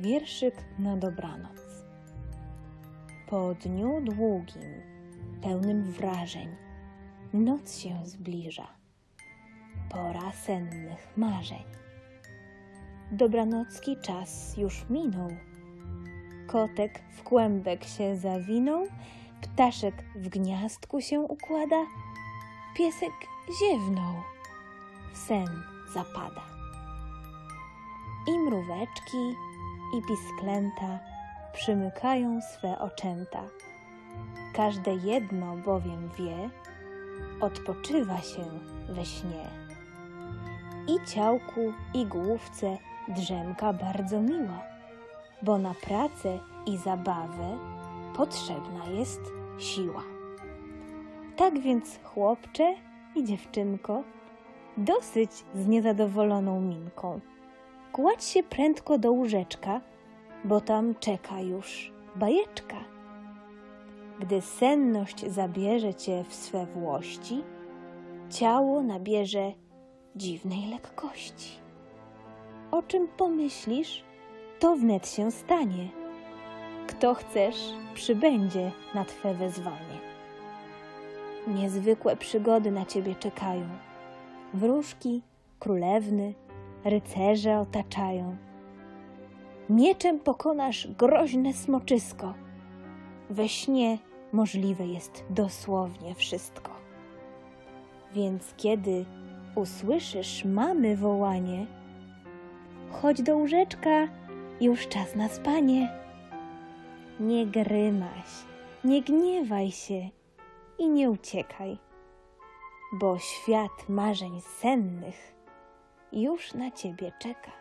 Wierszyk na dobranoc. Po dniu długim, pełnym wrażeń, noc się zbliża. Pora sennych marzeń. Dobranocki czas już minął. Kotek w kłębek się zawinął, ptaszek w gniazdku się układa, piesek ziewnął, w sen zapada. I mróweczki, i pisklęta przymykają swe oczęta. Każde jedno bowiem wie, odpoczywa się we śnie. I ciałku, i główce drzemka bardzo miła, bo na pracę i zabawę potrzebna jest siła. Tak więc, chłopcze i dziewczynko, dosyć z niezadowoloną minką. Kładź się prędko do łóżeczka, bo tam czeka już bajeczka. Gdy senność zabierze cię w swe włości, ciało nabierze dziwnej lekkości. O czym pomyślisz, to wnet się stanie. Kto chcesz, przybędzie na twe wezwanie. Niezwykłe przygody na ciebie czekają. Wróżki, królewny, rycerze otaczają. Mieczem pokonasz groźne smoczysko. We śnie możliwe jest dosłownie wszystko. Więc kiedy usłyszysz mamy wołanie, chodź do łóżeczka, już czas na spanie. Nie grymaś, nie gniewaj się i nie uciekaj, bo świat marzeń sennych już na ciebie czeka.